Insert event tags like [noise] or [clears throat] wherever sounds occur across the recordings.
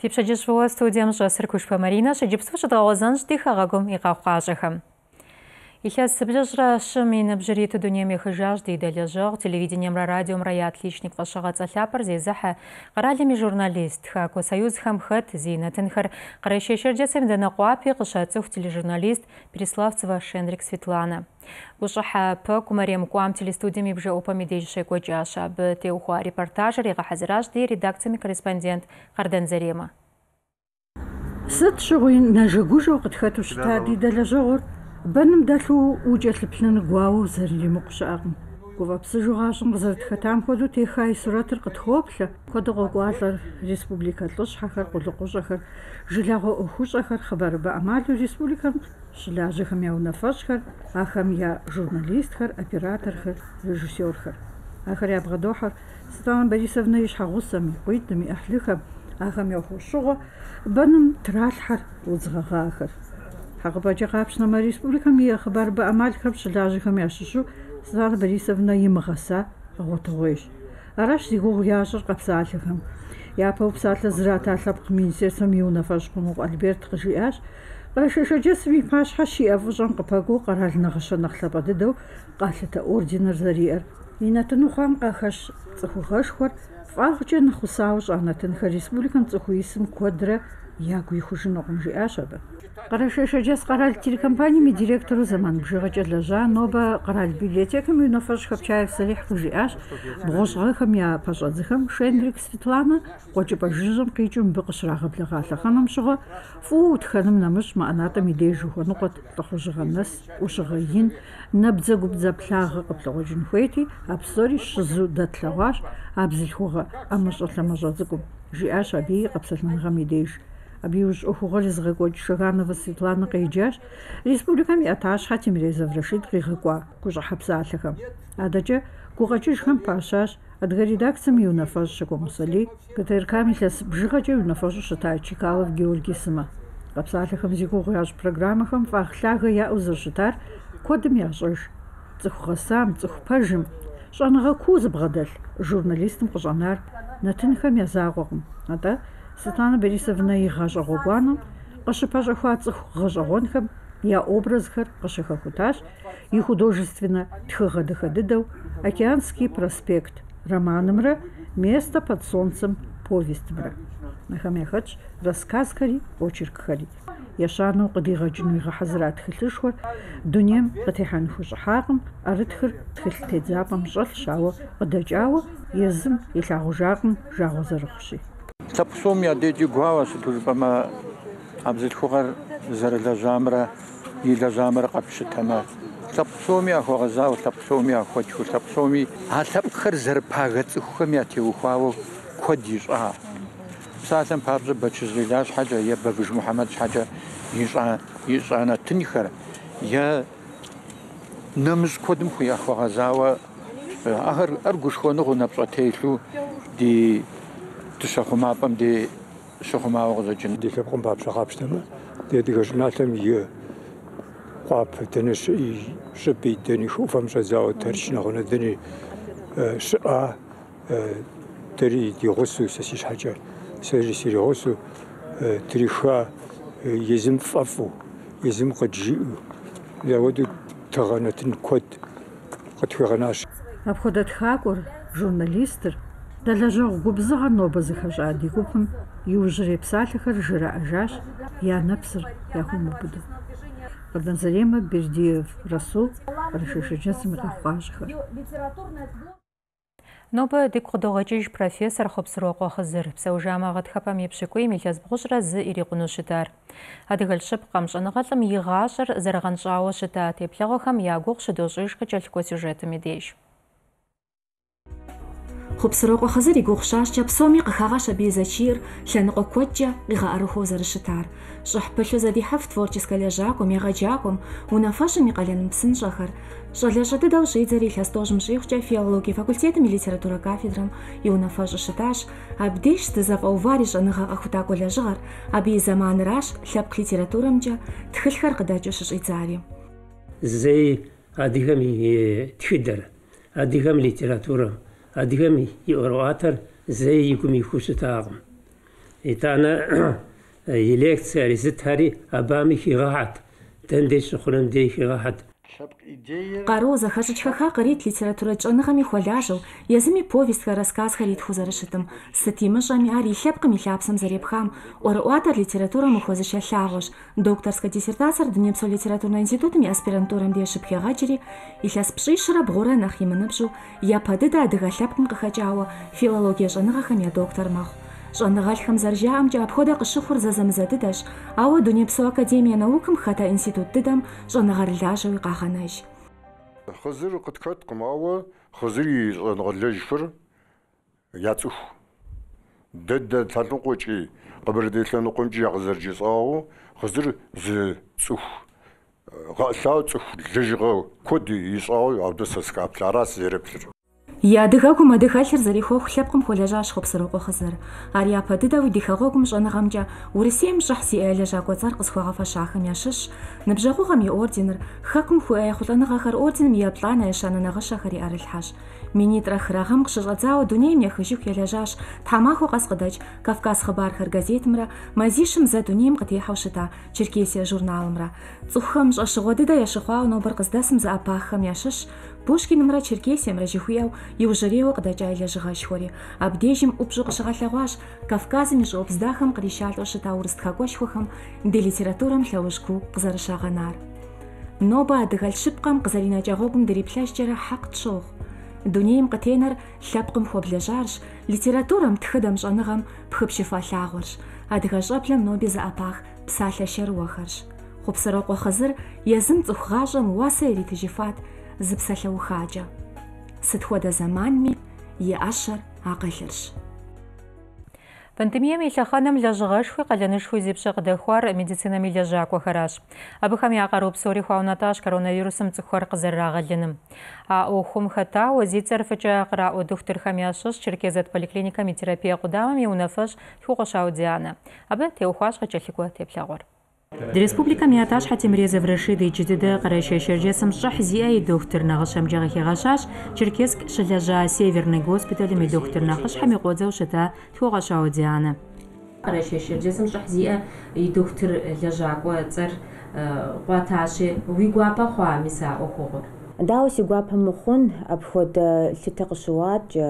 Фи пщэдджыжь фӀыуэ студием щӀэсыр Кушпэ Маринэ щыджыпсту щыдгъэгъуэзэнщ ди хэгъэгум и къэхъуащӀэхэм. Илъэс сыблыжрэ щым и ныбжьыриту дунейм ехыжащ ди дэлэжьэгъу, телевидениемрэ радиомрэ я отличник фӀэщыгъэ цӀэлъапэр зезыхьэ къэралым и журналист, Хако Союзхэм хэт зи нэтынхэр кърэщещэджэцым дэнэкъуапи къыщэцӀыху тележурналист Переславцева Шендрик Светлана. وشحە پک و مەرێمکوام تلیستودیمی بژە ئۆپەمی دێژشێک وە جیاشە بە تێوخواری پەرتاژە ێغا حەزراش دیێری داکتمی کریسپەندێنت قەردەنزەرێمە. سد شغوی نەژەگوژە قتخەت و شتادی دەلەژەغر بەنم دەخ و وجە لپلن گواوە و زەرلی مقشاغم. Гуфӏэпсыжу гъащӏэм къызэрытхэтам хуэдэу теха и сурэтыр къытхуоплъэ. Куэду къокӏуалӏэр республикэ лӏыщхьэхэр, къулыкъущӏэхэр, жылэгъуэ ӏуэхущӏэхэр, хъыбарыбэ ӏэмалу республикэм щылажьэхэм я унафэщӏхэр, ахэм я журналистхэр, операторхэр, режиссерхэр. Ахэр ябгъэдохьэр Светлана Борисовна и щхьэгъусэм, и къуитӏым, и ӏыхьлыхэм, ахэм я хущӏыгъуэ бэным тралъхьэр удзгъэгъахэр. Хьэкъыпӏэкӏэ къапщнэмэ республикэм и хъыбарыбэ ӏэмалхэм щылажьэхэм ящыщу Светлана Борисовна имыгъэса гъуэтыгъуейщ. Аращ зи гугъу ящӏыр къэпсалъэхэм. Япэу псалъэ зрата лъэпкъ министерством и унафэщӏ хъуну Альберт къыжиӏащ, Къэрэшэшэджэсым и пащхьэ щиӏэ фӏыщӏэм къыпэгуу къэрал нэгъыщэ нэхъ лъапӏэ дыдэу къалъытэ орденыр зэриӏэр. И нэтыну хъуам къахэщ цӏыхугъэшхуэр фӏагъкӏэ нэхъ усауэ щӏа нэтынхэр республикэм цӏыху исым куэдрэ ягу ихужынукъым жиӏащ абы. Къэрэшэшэджэс къэрал телекомпанием и директору зэман бжыгъэкӏэ лэжьа нобэ къэрал библиотекэм и унафэщӏ Хапчаев Салихь къыжиӏащ бгъущӏгъэхэм я пэщӏэдзыхэм Шендрик Светлана къуэкӏыпӏэ жыжьэм къикӏыу мыбы къыщрагъэблэгъа лъэхъэнэм щыгъуэ фӏыуэ утхэным нэмыщӏ мы ӏэнатӏэм и деж ухуэныкъуэт лӏыхъужьыгъэ нэс, ӏущыгъэ ин, набдзэгубдзэ плъагъэ къыплъыгъуэкӏын хуейти, а псори щызу дэтлъэгъуащ а бзылъхугъэ ӏэмыщӏэ-лъэмыщӏэ цӏыкӏум, жиӏащ абыи къэпсэлъыныгъэм и деж. Абы иужь ӏуэхугъуэр зыгъэкӏуэкӏ Шаганова Светлана къеджащ республикэм и ӏэтащхьэ Темирезов Рашид къигъэкӏуа гущӏыхьэ псалъэхэм. Адэкӏэ гукъэкӏыжхэм пащащ адыгэ редакцием и унафэщӏ Щакӏуэ Мусэлий, КТРКам илъэс бжыгъэкӏэ и унафэщӏу щыта Чикалов Георгий Сымэ. Къэпсалъэхэм зи гугъу ящӏ программэхэм фӏагъ лъагэ яӏэу зэрыщытар куэдым ящӏэж. Цӏыху гъэсам, цӏыху пэжым, щӏэныгъэ куу зыбгъэдэлъ журналистым къыщӏэнар нэтынхэм я закъуэкъым. Атӏэ Светлана Борисовна и гъащӏэ гъуэгуанэм къыщыпэщӏэхуа цӏыху гъэщӏэгъуэнхэм я образхэр къыщыхэхутащ и художественно тхыгъэ «Океанский проспект» романымрэ «Место под солнцем» повестымрэ. Нэхэм яхэтщ рассказхэри, очеркхэри. Ещанэу къыдигъэкӏыну игъэхьэзыра тхылъышхуэр дунейм къытехьэн хущӏыхьакъым, ӏэрытхыр тхылъ тедзапӏэм щӏэлъщ, ауэ къыдэкӏауэ езым илъагъужакъым жагъуэ зэрыхъущи. Лъэпкъ псоми адекӏи гуауэ сыту жыпӏэмэ а бзылъхугъэр зэрылэжьамрэ и лэжьамрэ къэпщытэмэ лъэпкъ псоми яхуэгъэзауэ лъэпкъ псоми яхуэчу лъэпкъ псоми а лъэпкъхэр зэрыпага цӏыхухэм ятеухуауэ куэд ищӏа. Псалъэм папщӏэ Бэчыжь Лейла щхьэкӏэ е Бабыж Мухьэмэд щхьэкӏэ ищӏа нэтынхэр е нэмыщӏ куэдым ху яхуэгъэзауэ ахэр ӏэр гушхуэныгъэу нэпщӏэ телъу ди дыщэхъумапӏэм ди щыхъумауэ къыщӏэкӏын. Ди лъэпкъым папщӏэ къапщтэмэ, ди адыгэ журналхэм и къуапэ дэнэ щыӏи, щӏыпӏи дэни хыӏуфэм щӏэдзауэ тэрч нэгъунэ дэни щыӏа дэри дигъусу сэ си щхьэкӏэ сэри сиригъусу триха езым фӏэфӏу, езым къыджиӏэу, ауэдэу тыгъэнэтын куэд къытхуегъэнащ. Апхуэдэ тхакӏуэр журналистыр дэлэжьэгъу губзыгъэр нобэ зыхэщӏа ди гупым иужьрей псалъэхэр жраӏэжащ я нэпсыр яхуэмыубыду. Къардан Заремэ, Бердиев Расул, и. Нобэ дигу къыдогъэкӏыж профессор Хъупсырокъуэ Хъызыр, псэужамэ гъэтхэпэм епщыкӏуийм илъэс бгъущӏрэ зы ирикъуну щытар. И щыта теплъэгъуэхэм я гугъу сюжетым и. Хъупсырокъуэ Хъызыр и гугъу щащӏкӏэ псоми къыхагъэщ абы и зэчийр лъэныкъуэ куэдкӏэ къигъэӏэрыхуэу зэрыщытар. ЩӀыхь пылъу зэдихьэф творческэ лэжьакӀуэм, егъэджакӀуэм, унафэщӏым и къалэн псынщӀэхэр. ЩӀалэщӀэ дыдэу щӀидзэри илъэс тӀощӀым щӀигъукӀэ филологие факультетым и литературэ кафедрэм и унафэщӀу щытащ. Абдеж здызэфӀэувар и щӀэныгъэ къэхутакӀуэ лэжьыгъэр, абы и зэманыращ лъэпкъ литературэмкӀэ тхылъхэр къыдэкӀыу щыщӀидзари. Зэи адыгэм и тхыдэр, адыгэм литературэм, أدغم يورواتر زي يكم يخوش تاغم. إتانا [clears throat] يليكت ساري زتهاري أبامي خيغاحت تندي شخنم دي خيغاحت хигъэхьэт. Къару зэхэщӏыкӏхэхэр кърит литературэ кӏэныгъэми хуэлажьэу, езыми повестхэр, рассказхэр итху зэрыщытым, сыт имыщӏэми ар и лъэпкъым и лъапсэм зэрепхам, ӏуэрыӏуатэр литературэм ухуэзыщэ лъагъуэщ. Докторскэ диссертациер Днепсо литературнэ институтым и аспирантурэм деж щыпхегъэкӏри, илъэс пщӏищрэ бгъурэ нэхъ имыныбжьу, япэ дыдэ адыгэ лъэпкъым къыхэкӏауэ филологие щӏэныгъэхэм я доктор мэхъу. Щӏэныгъэлӏхэм зэрыжаӏэмкӏэ апхуэдэ къыщыхъур зэзэмызэ дыдэщ, ауэ Дунейпсо Академие наукым хэта институт дыдэм щӏэныгъэр лажьэуи къагъэнэж. Хъызыр къытхэткъым, ауэ хъызыр и щӏэныгъэлэжхэр яцӏыху. Дыдэ лъэныкъуэкӏи, Къэбэрдей лъэныкъуэмкӏи якъызэрыджысӏауэ, хъызыр зы цӏыху гъэӏэлъауэ цӏыху лэжьыгъэ куэд ищӏауэ ауэ сэ. И адыгэкум адыгэлъыр зэрихуэху лъэпкъым хуэлэжьащ Хъупсырокъуэ хъызыр. Ар япэ дыдэу ди хэгъуэгум щӏэныгъэмкӏэ Урысейм щӏыхь зиӏэ лэжьакӏуэ цӏэр къысхуагъэфэщахэм ящыщ ныбжьэгъугъэм и орденыр, хэкум хуеӏэ ехъулӏэныгъэхэр орденым и еплӏанэ ещанэ нэгъыщэхэр иӏэрылъхьэщ. Минитӏрэ хырагъым къыщыщӏэдзауэ дунейм елэжьащ тхьэмахуэ къэс къыдэкӏ «Кавказ хъыбархэр» газетымрэ мазищым зэ дунейм къытехьэу щыта «Черкесие» журналымрэ. Цӏыхухэм щӏэщыгъуэ дыдэ ящыхъуауэ нобэр къыздэсым зыӏэпаххэм ящыщ Пушкинымрэ Черкесиемрэ жыхуиӏэу иужьрейуэ къыдэкӏа и лэжьыгъэшхуэри. Абдежым ӏупщӏу къыщыгъэлъэгъуащ Кавказым и щӏыӏупс дахэм кърищалӏэу щыта урыс тхакӏуэшхуэхэм ди литературэм лъэужь ку къызэрыщагъэнар. Нобэ адыгэлъ щыпкъэм къызэринэкӏэ гъуэгум дриплъэжкӏэрэ хьэкъ тщохъу. Дунейм къытенэр лъэпкъым хуэблэжьарщ, литературэм, тхыдэм, щӏэныгъэм пхыпщыфэ лъагъуэрщ. Адыгэ щӏэблэм ноби зыӏэпах псалъэ шэрыуэхэрщ. Хъупсэрокъуэ хъызыр езым цӏыху гъащӏэм уасэ иритыжыфат зы псалъэухакӏэ. Сыт хуэдэ зэманми и ӏэщэр акъылырщ. Пандемием и лъэхъэнэм лэжьыгъэшхуи къалэнышхуи зи пщэ къыдэхуар медицинэм и лэжьакӏуэхэращ. Абыхэм я къару псори хуау натӏащ коронавирусым цӏыхухэр къызэрырагъэлыным. А ӏуэхум хэтауэ зи цӏэр фӏыкӏэ къраӏуэ дохутырхэм ящыщ Черкезэт поликлиникэм и терапие къудамэм и унэфэщ Тхугъуэщау Дианэ. Абы теухуащ къыкӏэлъыкӏуэ теплъэгъуэр. Ди республикэм ятащ Хьэтемрезов Рашид и джыдыдэ къэрэщэ Шэрджэсым щӏыхь зиӏэ и дохутыр нэхъыщэмкӏэ къыхигъэщащ Черкесск Северный госпиталым и дохутыр нэхъыщхьэм и къуэдзэу щыта Тхугъуэщау Дианэ. Къэрэщэ Шэрджэсым щӏыхь зиӏэ и дохутыр лэжьакӏуэ цӏэр къуатащи, уи гуапэ хъуа мис а ӏуэхугъур? Дауэ си гуапэ мыхъун апхуэдэ лъытэ къыщыуаткӏэ,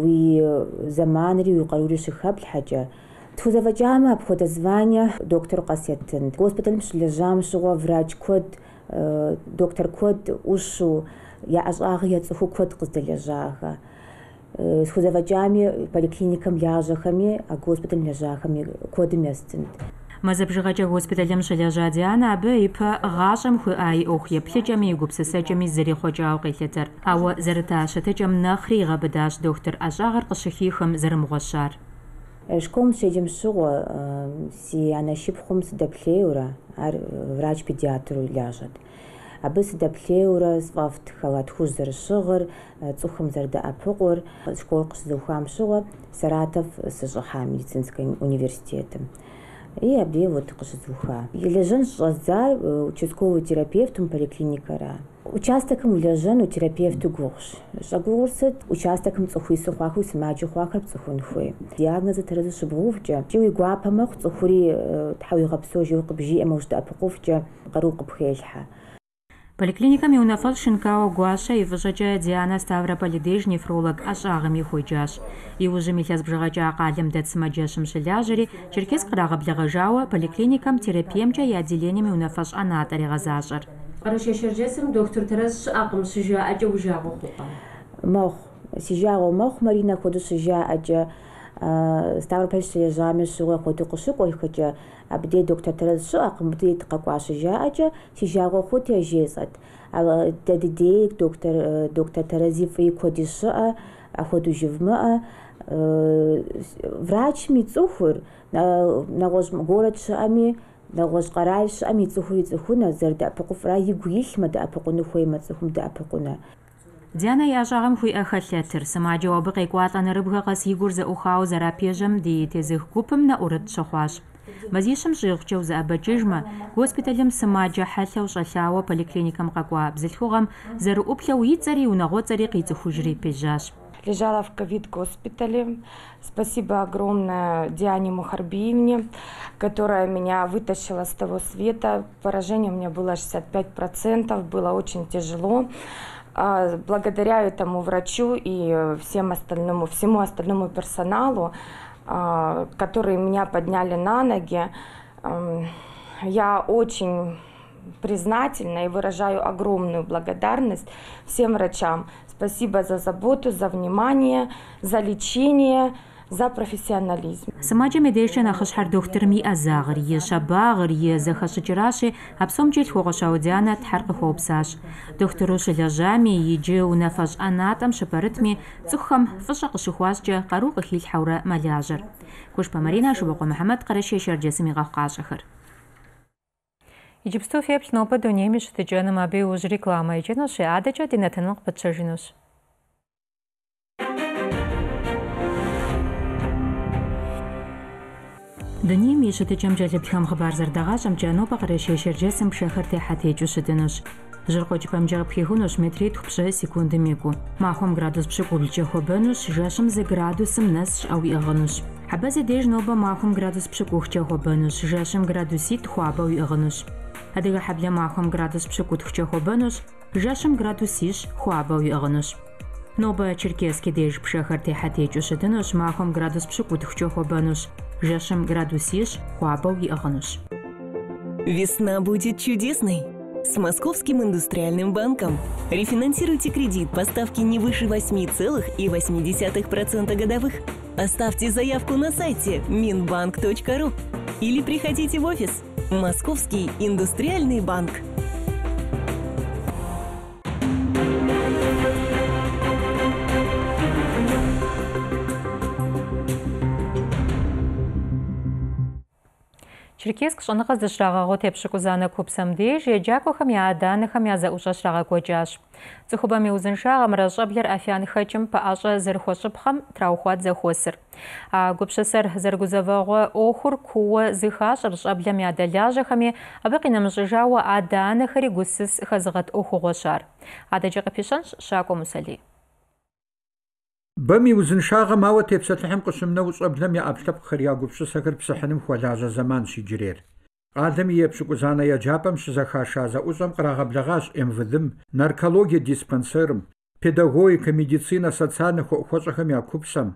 уи зэманри уи къарури щыхэплъхьэкӏэ, тхузэфӏэкӏамэ апхуэдэ звание доктор къэсетын. Госпиталым щылэжьам щыгъуэ врач куэд, доктор куэд ӏущу, я ӏэщӏагъэ ецӏыхуу куэд къыздэлэжьахэ. Схузэфӏэкӏами поликлиникэм лажьэхэми, а госпиталым лэжьахэми куэдым естынт. Мэзэбжыгъэкӏэ госпиталым щылэжьа Дианэ абы ипэ гъащӏэм хуиӏа и ӏуэху еплъыкӏэми и гупсысэкӏэми зэрихъуэкӏауэ къелъытэр. Ауэ зэрыта щытыкӏэм нэхъри игъэбыдащ дохутыр ӏэщӏагъэр къыщыхихым зэрымыгъуэщар. Школым щеджэм щыгъуэ си анэшыпхъум сыдэплъеурэ, ар врач педиатру лажьэт. Абы сыдэплъеурэ сфӏэфт халатхуж зэрыщыгъыр, цӏыхум зэрыдэӏэпыкъур, школ къыщызэхуам щыгъуэ Саратов сыщӏыхьа медицинскэ университетым. И абдей вот къыщызуха. Лэжьэн щӏэздзар участковый терапевтум поликлиникэра. Участъкым лэжьэн утерапевту гугъущ. Щӏэгугъурсэт участъкым цӏыхуи сыхъуахуи сымаджи хъуахэр пцӏыхун хуей. Диагнозэ тэрэзэ щыбгъэувкӏэ, икӏи уи гуапэ мэхъу цӏыхури э, тхьауигъэпсэужьэу къыбжиӏэмэ ущыдэӏэпыкъуфкӏэ къару къыпхуелъхьэ. Поликлиникэм и унафэл Шинкао Гуащэ и фӏыщӏэкӏэ Дианэ Ставрополидеж нефролог ӏэщӏагъэми хуеджащ. Иужьым илъэс бжыгъэкӏэ акъалэм дэцмэ джэщым щылажьэри, Черкес кърагъэблэгъэжауэ поликлиникэм терапиемкӏэ и отделением и унафэщӏ ӏэнатӏэр егъэзащӏэр. Къэрэщэ Шэрджэсым доктор Тэрэз щыӏэкъым щыжаӏэкӏэ ужагъуэ хъукъым. Мэхъу. Си жагъуэ мэхъу Маринэ хуэдэу щыжаӏэкӏэ Ставрополь щылэжьами щыгъуэ хуэдэу къыщыкӏуэхэкӏэ абдей доктор Тэрэз щыӏэкъым, мыбдей къэкӏуа щыжаӏэкӏэ си жагъуэ хъут ежесӏэт. Дэ дыдей доктор доктор Тэрэзи фӏыи куэди щыӏэ, апхуэдэу жывмыӏэ. Врачым и цӏыхур нэгъуэщӏ город щыӏэми нэгъуэщӏ къэрал щыӏэм и цӏыхур ицӏыхунэ зэрыдэӏэпыкъуфӏрэ игу илъмэ дэӏэпыкъуну хуеймэ цӏыхум дэӏэпыкъунэ. Дианэ и ӏэщӏагъэм хуиӏэ хэлъэтыр, сымаджэу абы къекӏуалӏэ нэрыбгъэ къэс и гур зэӏухауэ зэрапежьэм ди тезых гупым нэӏурыт щыхъуащ. Мазищым щӏигъукӏэ узэӏэбэкӏыжмэ, госпиталым сымаджэ хьэлъэу щӏэлъауэ поликлиникэм къэкӏуа бзылъхугъэм зэрыӏуплъэу и цӏэри унагъуэцӏэри къицӏыхужри пежьащ. Лежала в ковид-госпитале. Спасибо огромное Диане Мухарбиевне, которая меня вытащила с того света. Поражение у меня было 65%, было очень тяжело. А, благодаря этому врачу и всем остальному, всему остальному персоналу, а, которые меня подняли на ноги, я очень признательна и выражаю огромную благодарность всем врачам. Спасибо за заботу, за внимание, за лечение, за профессионализм. Сымаджэ медэшэ нэхъыщхьэр дохутырым иӏэзагъыр, и щабагъыр, и зэхэщӏыкӏыращи, а псомкӏэ Лъхугъэ Дианэ Тхьэр къыхуэупсащ. Дохутыру щылэжьами, иджы унафэщӏ ӏэнатӏэм щыпэрытми, цӏыхухэм фӏыщӏэ къыщыхуаскӏэ къару къыхилъхьэурэ мэлажьэр. Кушпэ Марина, Шубыкъуэ Мухьэмэд, Къэрэщей Шэрджэсым и Къэхъу къащӏэхэр. Иджыпсту феплъ нобэ дунейм и щытыкӏэным абы иужь рекламэ икӏынущи, адэкӏэ ди нэтыным къыпытщэжынущ. Дунейм и щытыкӏэм кӏэлъыплъхэм хъыбар зэрыдэгъащӏэмкӏэ, нобэ Къэрэщей Шэрджэсым пшэхэр техьэ текӏыу щытынущ. Жьыр къуэкӏыпӏэмкӏэ къыпхихунущ метри пщӏэ секундым и гу. Махуэм градус пщыкӏублкӏэ хуэбэнущ, жэщым зы градусым нэс щӏыӏэ уиӏыгъынущ. Хьэбэ зэдеж нобэ махуэм градус пщыкӏухкӏэ хуэбэнущ, жэщым градуситӏ хуабэ уиӏыгъынущ. Адыгэ хьэблэ махуэм градус пщыкӏутхкӏэ хуэбэнущ, жэщым градусищ хуабэ уиӏыгъынущ. Нобэ Черкесский деж пшэхэр техьэ текӏыу щытынущ, градус пщыкӏутхкӏэ хуэбэнущ, жэщым градусищ хуабэ уиӏыгъынущ. Весна будет чудесной! С Московским индустриальным банком. Рефинансируйте кредит по ставке не выше 8,8% годовых. Оставьте заявку на сайте minbank.ru или приходите в офис. Московский индустриальный банк. Черкесск щӏэныгъэ зыщрагъэгъу тепщыкӏузанэ купсэм деж еджакӏуэхэм я адэ-анэхэм я зэӏущӏэ щрагъэкӏуэкӏащ. Цӏыхубэм и узыншагъэмрэ щӏэблэр ӏэфянхэкӏым пыӏэщӏэ зэрыхуэщӏыпхъэм траухуат зэхуосыр. А гупщысэр зэрыгузэвэгъуэ ӏуэхур куууэ зыхащӏыр щӏэблэм я дэлажьэхэми, абы къинэмыщӏыжауэ адэ-анэхэри гусыс хэзыгъэт ӏуэхугъуэщ ар. Адэкӏэ къыпищэнщ Щакӏуэ Мусэлий. Бэм и узыншагъэм ауэ тепсэлъыхьым къыщымынэу щӏэблэм я ӏэпкълъэпкъхэр я гупщысэхэр псыхьыным хуэлажьэ зэманщ иджырейр. Къалэм и епщыкӏузанэ еджапӏэм щызэхаша зэӏущӏэм кърагъэблэгъащ МВДым, наркологие диспансерым, педагогикэ, медицинэ, социальнэ хуэӏухуэщӏэхэм я купсэм,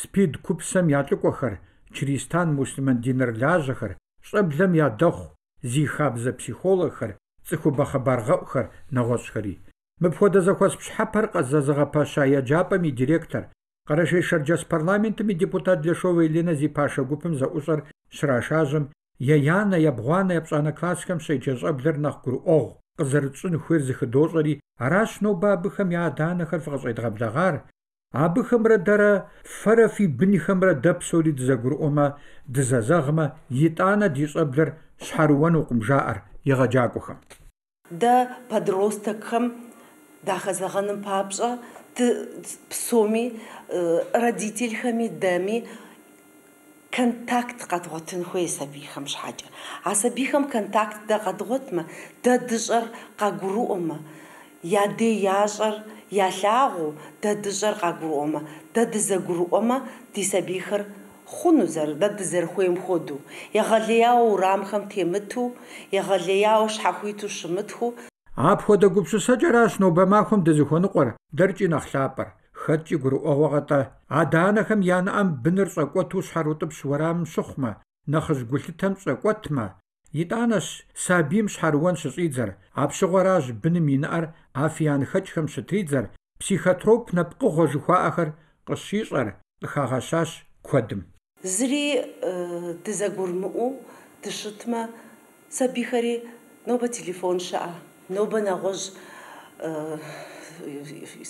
СПИД купсэм я лӏыкӏуэхэр, Чристан мусульман диныр лажьэхэр, щӏэблэм я дэгъу, зи хабзэ психологхэр, цӏыхубэ хъыбаргъэӏухэр, нэгъуэщӏхэри. Мыпхуэдэ зэхуэс пщхьэпэр къэзэзыгъэпэща еджапӏэм и директор, Къэрэшей Шэрджэс парламентым и депутат Лешова Елена зи пашэ гупым зэӏущӏэр щрашажьэм еянэ, ебгъуанэ, епщӏанэ классхэм щеджэ щӏэблэр нэхъ гурыӏуэгъу къызэрытщӏын хуейр зыхыдощӏэри, аращ нобэ абыхэм я адэ-анэхэр фыкъыщӏедгъэблэгъар. Абыхэмрэ дэрэ фэрэ фи бынхэмрэ дэ псори дызэгурыӏуэмэ, дызэзэгъмэ, итӏанэ ди щӏэблэр щхьэрыуэнукъым жаӏэр егъэджакӏуэхэм. Дэ подросткхэм дахэзэгъэным папщӏэ псоми родительхэми дэми контакт къэдгъуэтын хуей сабийхэм щхьэкӏэ. А сабийхэм контакт дэ къэдгъуэтмэ, дэ дыщӏэр къагурыӏуэмэ, я дей ящӏэр ялъагъуу, дэ дыщӏэр къагурыӏуэмэ, дэ дызэгурыӏуэмэ, ди сабийхэр хъуну зэр дэ дызэрыхуейм хуэдэу. Егъэлеяуэ урамхэм темыту, егъэлеяуэ щхьэхуиту щымытху, Апхуэдэ гупщысэкӏэращ нобэ махуэм дызыхуэныкъуэр, дэркӏи нэхъ лъапӏэр. Хэткӏи гурыӏуэгъуэ-тӏэ. Адэ-анэхэм я ныӏэм быныр щӏэкӏуэту щхьэрутӏыпщ уэрамым щыхъумэ, нэхъыжь гулъытэм щӏэкӏуэтмэ. Итӏанэщ сабийм щхьэрыуэн щыщӏидзэр. Апщыгъуэращ быным и ныӏэр афиянхэкӏхэм щытридзэр. Психотроп нэпкъыгъуэ жыхуаӏэхэр къыщищӏэр къыхагъэщащ куэдым. Зыри дызэгурымыӏуэу дыщытмэ, сабийхэри нобэ телефон щыӏэ. Нобэ нэгъуэщӏ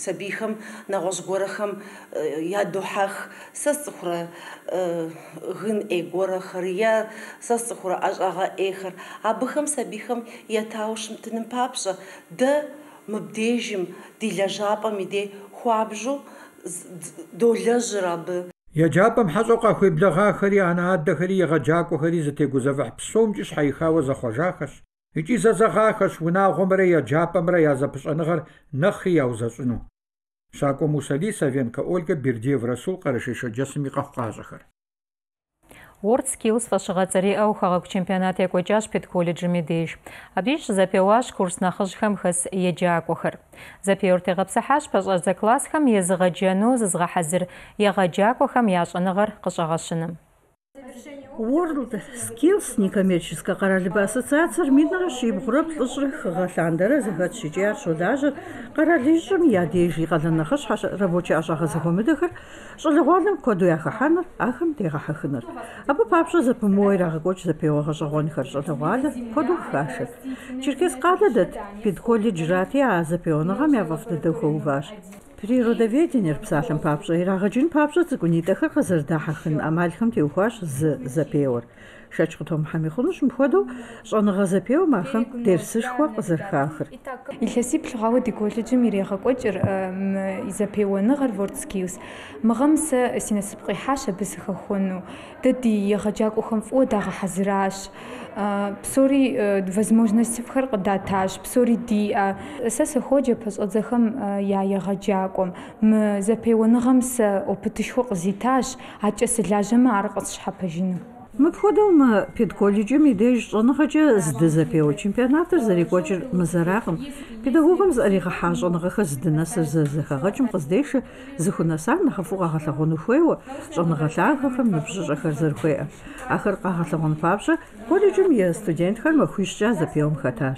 сабийхэм нэгъуэщӏ гуэрхэм ядохьэх сэ сцӏыхурэ гын ӏей гуэрхэр е сэ сцӏыхурэ ӏэщӏагъэ ӏейхэр абыхэм сабийхэм етауэ щымытыным папщӏэ дэ мыбдежым ди лэжьапӏэм и де хуабжьу долэжьыр абы. Еджапӏэм хьэщӏэу къахуеблэгъахэри анэ-адэхэри егъэджакӏуэхэри зытегузэвыхь псомкӏи щхьэихауэ зэхъуэжахэщ. икӏи зэзэгъахэщ унагъуэмрэ еджапӏэмрэ я зэпыщӏэныгъэр нэхъри яузэщӏыну. Шакӏо Мусали, Савенко Ольга, Бердиев Расул къэрэшэшэ джэсым и къэхъукъащӏэхэр. World Skills фэщыгъэцӏэриӏэу хэгъэгу чемпионат екӏуэкӏащ пед колледжым и деж. Абдеж щызэпеуащ курс нэхъыжьхэм хэс еджакӏуэхэр. Зэпеуэр тегъэпсыхьащ пэщӏэдзэ классхэм езыгъэджэну зызгъэхьэзыр егъэджакӏуэхэм я щӏэныгъэр къыщӏэгъэщыным. World Skills некоммерческая къэралыбэ ассоциациер минрэ щибгъурэ плӏыщӏрэ хыгъэлъандэрэ зэхэт щыкӏияр щолажьэр къэралыжьым я деж и къалэн нэхъыщхьэ рабочий ӏэщӏагъэ зэхуэмыдэхэр щӏалэгъуалэм куэду яхыхьэныр, ахэм дегъэхьэхыныр. Абы папщӏэ зэпымыуэ ирагъэкӏуэкӏ зэпеуэ гъэщӏэгъуэнхэр щӏалэгъуалэ куэду хашэ. Черкес къалэ дэт педколледжрати а зэпеуэныгъэм яфӏэфӏ дыдэу хэуващ. Природоведениер псалъэм папщӏэ ирагъэкӏын папщӏэ цӏыкӏунитӏэхэр къызэрыдахьэхын ӏэмалхэм теухуащ зы зэпеуэр. Шэч къытомыхьэм и хъунущ мыпхуэдэу щӏэныгъэ зэпеуэм ахэм дерсышхуэ къызэрыхахыр. Илъэсиплъ гъауэ ди колледжым ирегъэкӏуэкӏыр зэпеуэныгъэр World Skills. Мыгъэм сэ си насып къихьащ абы сыхэхуэну. Дэ ди егъэджакӏуэхэм фӏыуэ дагъэхьэзыращ. псори возможностьхэр къыдатащ, псори диӏэ. Сэ сыходжэ пэщӏэдзэхэм я егъэджакӏуэм. Мы зэпеуэныгъэм сэ опытышхуэ къызитащ, акӏэ сылажьэмэ ар къысщхьэпэжыну. Мы входам пед колледжем и дейш за здызапео чемпионатыр зарекочер мазарахым. Педагогам зарега не онагага здынасыр зазахагачым къыздейши па зыхунасар нахафугагалагону хуео жонагалагахым ныбжыжахар зырхуеа. Ахыр кагалагон папша колледжем я студентхар махуишча запеом хатар.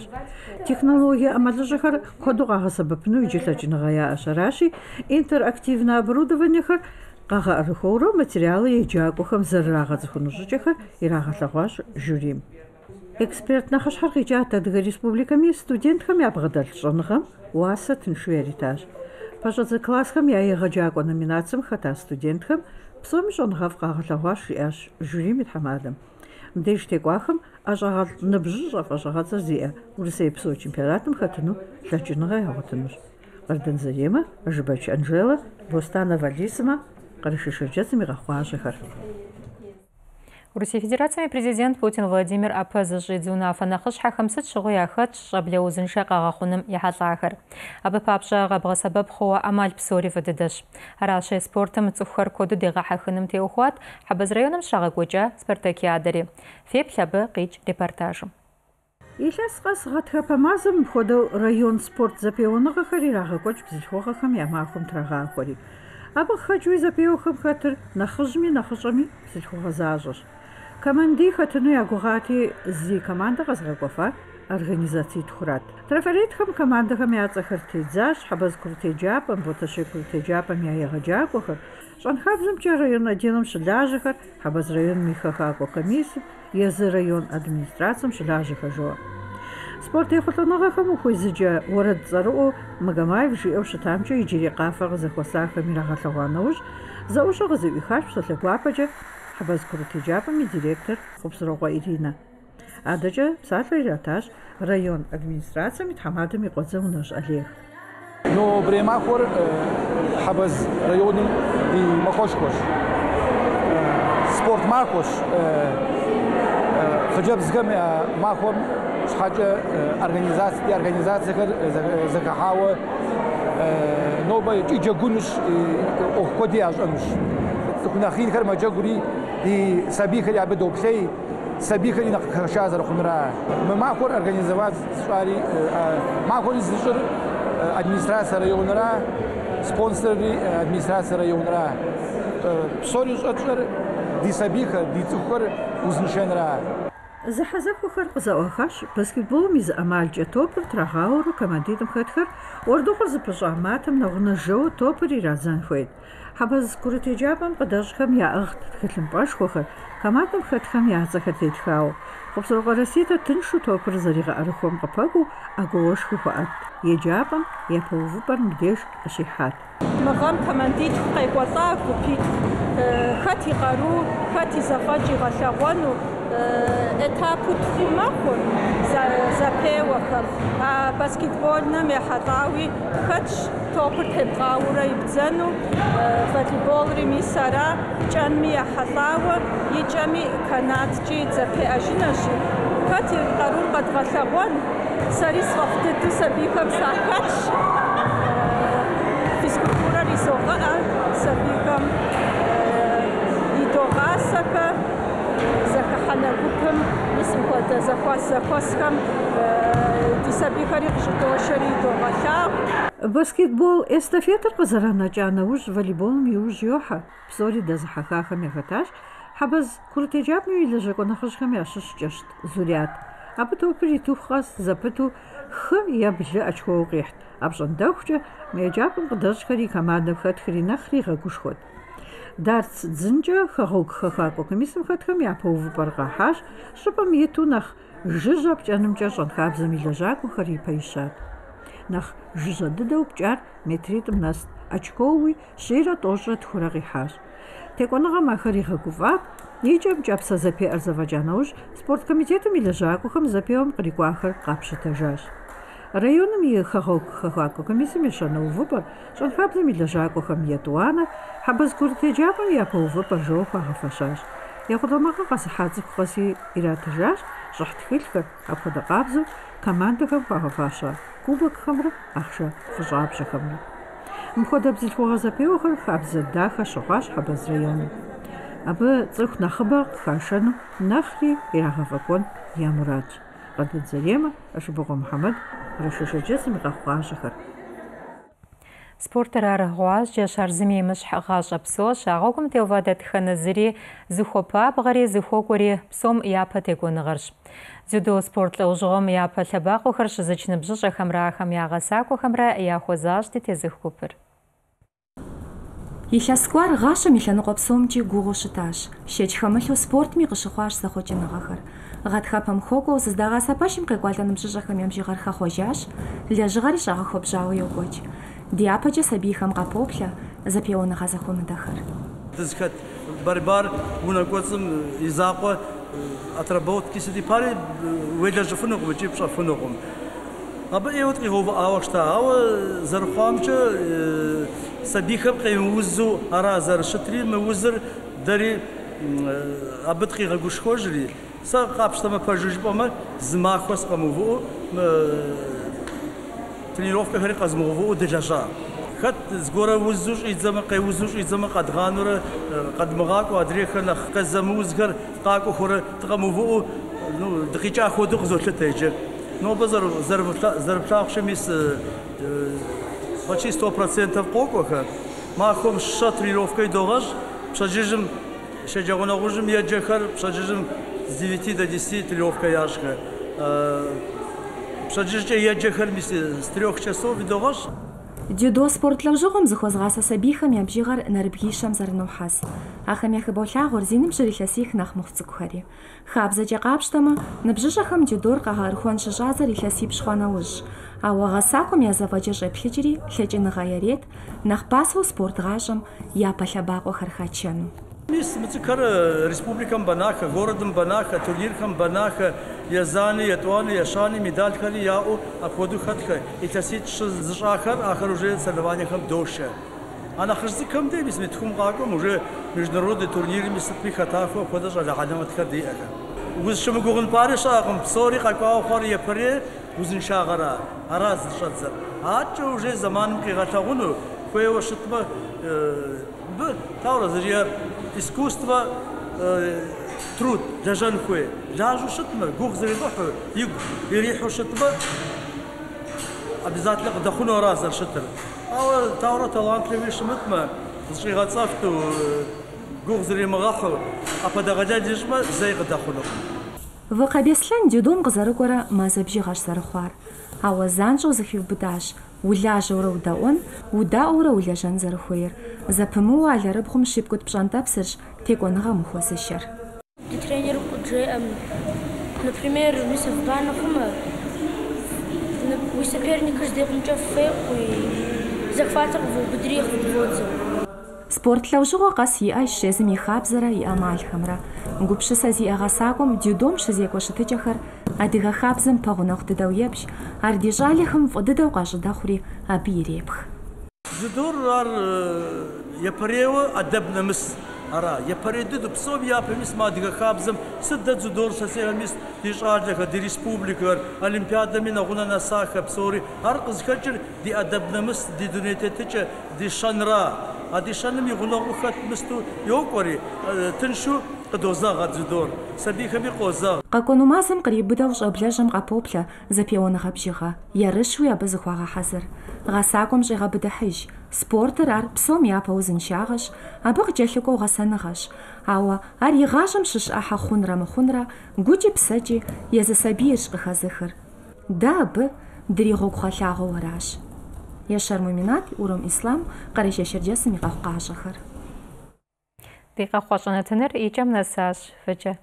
Технология амалыжахар кодугага сабапну ижилачинага я ашараши интерактивна оборудованияхар къагъэӏэрыхуэурэ материалы еджакӏуэхэм зэрырагъэцӏыхуну щӏыкӏэхэр ирагъэлъэгъуащ жюрим. Эксперт нэхъыщхьэр къикӏат Адыгэ Республикэми студентхэм ябгъэдэлъ щӏэныгъэм уасэ тыншу яритащ. Пэщӏэдзэ классхэм я егъэджакӏуэ номинацием хэта студентхэм псоми щӏэныгъэфӏ къагъэлъэгъуащ жиӏащ жюрим и тхьэмадэм. Мыбдеж текӏуахэм ӏэщӏагъэлӏ ныбжьыщӏэ фӏэщӏагъэцӏэр зиӏэ Урысей псо чемпионатым хэтыну лъэкӏыныгъэ ягъуэтынущ. Къардан Зарема, Жыбэч Анжела, Бостанова Лисма, къэрэшышырджэсым и къэхъуащэхэр. Русия Федерациями президент Путин Владимир Апэ зыщӏидзу унафэ нэхъыщхьэхэм сыт щыгъуи яхэтщ щӏэблэ узыншэ къагъэхъуным ехьэлӏахэр. Абы папщӏэ къэбгъэсэбэп хъууэ ӏэмал псори фӏы дыдэщ. Аращи спортым цӏыхухэр куэду дегъэхьэхыным теухуат Хьэбэз районым щрагъэкӏуэкӏа спартакиадэри. Феплъ абы къикӏ репортажым. Илъэс къэс гъатхэпэ мазэм мыпхуэдэу район спорт зэпеуэныгъэхэр ирагъэкӏуэкӏ бзылъхугъэхэм я махуэм трагъахуэри. Абы хэкӏуи зэпеуэхэм хэтыр нэхъыжьми нэхъыщӏэми бзылъхугъэ защӏэщ. Командий хэтыну я гугъати зи командэ къэзгъэкӏуэфар организаций тхурат. Трафаретхэм командэхэм я цӏэхэр тедзащ, Хьэбэз курытеджапӏэм, Боташей курытеджапӏэм я егъэджакӏуэхэр, щӏэнхабзэмкӏэ район отделым щылажьэхэр, Хьэбэз район Михэхакӏуэ комиссием, езы район администрацием щылажьэхэр жаӏэ. Спорт ехъулӏэныгъэхэм ухуезыджэ уэрэд цӏэрыӏуэу Мыгэмаев жиӏэу щытамкӏэ иджыри къафэ къызэхуэсахэм ирагъэлъэгъуа нэужь зэӏущӏэ къызэӏуихащ псалъэ гуапэкӏэ Хьэбэз курытеджапӏэм и директор Хъупсырокъуэ Иринэ. Адэкӏэ псалъэ иратащ район администрацием и тхьэмадэм и къуэдзэ унэжь Олег. Но бремахуэр Хьэбэз районым и махуэшхуэщ. Спорт махуэщ. Hocam zgam ma xom şhaç'e organizatsiy di organizatsiyeher zexehawe nobe ç'ıce gunuş oxkodi aş'enuş. Xunaxînxer mece gurî di sabîxer ya be dopley سبيك إن خشازر خمرة ما أقول أرجانيزوات سواري ما أقول إزدشر أدميستراسة ريونرا سبونسر أدميستراسة ريونرا سوريوس أتشر دي سبيك دي تخر وزنشنرا Зэхьэзэхуэхэр къызэӏуахащ баскетболым и зыӏэмалкӏэ топыр трагъауэру командитӏым хэтхэр уэрдыгъур зыпыщӏа матэм нэгъунэжэуэ топыр ирадзэн хуейт. Хьэбэз курытеджапӏэм къыдэщӏхэм яӏыгът тхылъымпӏэшхуэхэр, командэм хэтхэм я цӏэхэр тетхауэ. Хъупсырокъуэ Роситэ тыншу топыр зэригъэӏэрыхуэм къыпэкӏуу ӏэгугъуэшхуи хуэӏэт. Еджапӏэм япэувыпӏэр мыбдеж къыщихьат. Мыгъэм командитху къекӏуэлӏа гупитху хэт и къару, хэт и зэфӏэкӏ игъэлъэгъуэну этапу тху мэхъу зэпеуэхэм. А баскетболым ехьэлӏауи хэтщ топыр тебгъауэрэ ибдзэну, волейболри мис ара, кӏэнми ехьэлӏауэ, икӏэми канадкӏи зэпеӏэжынущи. Хэт и къарур къэдгъэлъэгъуэн, сэри сфӏэфӏ дыдэу сабийхэм сахэтщ. физкультурэр изогъэӏэ сабийхэм идогъасэхэ зэхыхьэнэ гупым исым хуэдэ зэхуас зэхуэсхэм ди сабийхэри къыщыдощэри идогъэлъагъу. Баскетбол эстафетэр къызэранэкӏа нэужь волейболым иужь йохьэ. Псори дэзыхьэхахэм ехэтащ хьэбэз курытеджапӏэм и лэжьакӏуэ нэхъыжьхэм ящыщкӏэщт Зурят. Абы топыр итыху къэс зэпыту хы е блы ӏэчхуэу къихьт. Апщӏондэхукӏэ мы еджапӏэм къыдэщӏхэри командэм хэтхэри нэхъри гъэгушхуэт. Дартс дзынкӏэ хэгъуэгу хэхуакӏуэ комиссэм хэтхэм япэ увыпӏэр къахьащ, щӏыпӏэм иту нэхъ жыжьэ пкӏэнымкӏэ щӏэн хабзэм и лэжьакӏуэхэр ипэ ищат. Нэхъ жыжьэ дыдэу пкӏар метритӏым нэст, очкоуи щийрэ тӏощӏрэ тхурэ къихьащ. Текӏуэныгъэм ахэр игъэгуфӏат, икӏэ мкӏэпсэ зэпеӏэр зэфӏэкӏа нэужь спорт комитетым и лэжьакӏуэхэм зэпеуэм кърикӏуахэр къапщытэжащ. Районым и хэгъуэгу хэхуакӏуэ комиссэм ещанэ увыпӏэр щӏэнхабзэм и лэжьакӏуэхэм етӏуанэ хьэбэз курыт еджапӏэм япэ увыпӏэр жэуэ хуагъэфэщащ. Ехъулӏэмакъыр къэсыхьа цӏыху къэси иратыжащ щӏыхь тхылъхэр, апхуэдэ къабзэу командэхэм хуагъэфаща кубокхэмрэ ахъшэ фӏыщӏапщӏэхэмрэ. Мыпхуэдэ бзылъхугъэ зэпеуэхэр хабзэ дахэ щыгъуащ Хьэбэз районым. Абы цӏыху нэхъыбэ къыхашэну нэхъри ирагъэфӏэкӏуэн я мурадщ. Къэдыт Зэремэ, Ӏэшыбыгъуэ Мухьэмэд, Рашэшэджэсым къэхъуащэхэр. Спортыр арыгъуащ, шарзыми имыщхь гъащӏэ псо, щагъуэгум теува дэтхэнэ зыри зыхуэпабгъэри зыхуэкӏуэри псом япэ текӏуэныгъэрщ. Дзюдо спорт лӏэужьыгъуэм япэ лъэбакъуэхэр щызыч ныбжьыщӏэхэмрэ ахэм я гъэсакӏуэхэмрэ яхуэзащӏти тезых гупыр. Илъэс гуар гъащэм и лъэныкъуэ псомкӏи гугъуу щытащ. Шэч хэмылъу спортми къыщыхъуащ зэхъуэкӏыныгъэхэр. Гъатхэпэм хуокӏуэу зыздагъэса пэшым къекӏуалӏэ ныбжьыщӏэхэм емжигъэр хэхъуэжащ, лэжьыгъэри щагъэхуэбжьауэ йокӏуэкӏ. Ди япэкӏэ сабийхэм къапоплъэ зэпеуэныгъэ зэхуэмыдэхэр. Дызхэт барбар унэ кӏуэцӏым и закъуэ отработки сыди пари уелэжьыфынукъым икӏи пщӏэфынукъым. Абы ӏейуэ къигъэувыӏауэ щта, ауэ зэрыхъуамкӏэ сабийхэм къемыузу ара зэрыщытри мы узыр дэри абы ткъигъэгушхуэжри сэ къапщтэмэ пэжу жыпӏэмэ зы махуэ сыкъэмыувыӏэу тренировкэхэри къэзмыувыӏэу дылэжьа. Хэт зыгуэрэ узу щӏидзэмэ, къеузу щӏидзэмэ къэдгъанурэ къэдмыгъакӏуэ адрейхэр нэхъ къезэмыузхэр къакӏуэхурэ дыкъэмыувыӏэу дыкъикӏа хуэдэу къызолъытэ иджы. Нобэ зэрыплъагъущи мис почти 100% къокӏуэхэр. Махуэм щэ тренировкэ идогъэщӏ, пщэдджыжьым шэджагъунэгъужьым еджэхэр пщэдджыжьым с 9 до 10 тренировка ящхэ. Пщэдджыжькӏэ еджэхэр мис с 3 часов идогъэщӏ. Дзюдо спорт лэужьыгъуэм зыхуэзгъасэ сабийхэм я бжыгъэр нэрыбгищэм зэрынохьэс. Ахэм яхыболъагъуэр зи ныбжьыр илъэсих нэхъ мыхъу цӏыкӏухэри. Хабзэкӏэ къапщтэмэ, ныбжьыщӏэхэм я спорт хачэну. Мис мыцӏыкӏэр республикэм бэнахэ, городым бэнахэ, турнирхэм бэнахэ, езани, етӏуани, ещани медалхэри яӏэу апхуэдэу хэтхэ. Илъэситӏ зыщӏахэр ахэр уже соревнованиехэм дошэ. А нэхъыжь цӏыкӏхэм де мис мытхум къакӏуэм уже международный турнирым мис сытми хэтахуэ апхуэдэ щӏалэгъэнэмэтхэр диӏэхэ. Узыщымыгугъын пари щыӏэкъым, псори къэкӏуауэ хъуар епэри узыншагъэра, ара зыщӏэдзэр. Атчӏэ уже зэманым къигъэлъэгъуну, хуейуэ щытмэ, бы, тауэрэ зырие искусство труд лэжьэн хуей. Лажьу щытмэ, гугъу зэримыхьу, игу ирихьу щытмэ, обязательно къыдэхъуну ара зэрыщытыр. Ауэ тауэрэ талантлэуи щымытмэ, зыщӏигъэцӏэфту, гугъу зэримыгъэхьу, апэдэгъэлэл ищӏмэ, зэи къыдэхъунукъым. Выкъэбеслъэн дюдом къызэрыкӏуэрэ мазэ бжыгъэщ зэрыхъуар. Ауэ занщӏэу зыхиубыдащ. Улажьэурэ удэӏуэн, удаӏуэурэ улэжьэн зэрыхуейр. Зэпымыууэ алэрыбгъум щипкӏут пщӏэнтӏэпсырщ текӏуэныгъэм ухуэзыщэр. Ди тренер куджеӏэм, например, мисля в бана хъумэ, уи соперникыр здекъумкӏэ фехъу, захватыр къывубыдри къывдводзэу. Спорт лъэужьыгъуэ къэс иӏэщ жезым и хабзэрэ и ӏэмалхэмрэ. Гупщысэ зиӏэ гъэсакӏуэм дюдом щызекӏуэ щытыкӏэхэр адыгэ хабзэм пэгъунэгъу дыдэу ебж, ар ди щӏалэхэм фӏы дыдэу къащӏыдэхъури абы ирепх. Дзюдор ар епэреуэ адэб нэмыс. Ара епэрей дыду псом япэ мис ма адыгэ хабзэм. Сыд дэ дзудор сэсэхэр мис ди щӏалэхэр ди республикэр. Олимпиадэми нэгъунэ нэсахэ псори. Ар къызхэкӏыр ди ӏэдэб нэмыс ди дуней тетыкӏэ ди шэнра. А ди шэным и гъунэгъу хэт мысту йокӏуэри тыншу къыдозэгъ а дзудор сабийхэми къозэгъ къэкӏуэну кърибыдэу щӏэблэжьэм къапоплъэ зэпеуэныгъэ бжыгъэ, ярыщуи абы зыхуагъэхьэзыр. Гъэсакӏуэм щӏигъэбыдыхьыж. Спортыр ар псом япэ узыншагъэщ, абы къыкӏэлъыкӏуэу гъэсэныгъэщ. Ауэ ар и гъащӏэм щыщ ӏыхьэ хъунрэ мыхъунрэ гукӏи псэкӏи езы сабийрщ къыхэзыхыр. Дэ абы дригъуэгу гъэлъагъуэу аращ. Ещэр Муминат, Урум Ислам, Къэрэжьэ Шэрджэсым и къэхъу. دقیقه خواستانه تنر ایجم نساش فجه